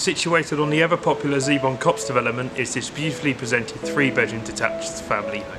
Situated on the ever popular Zebon Copse development is this beautifully presented three bedroom detached family home.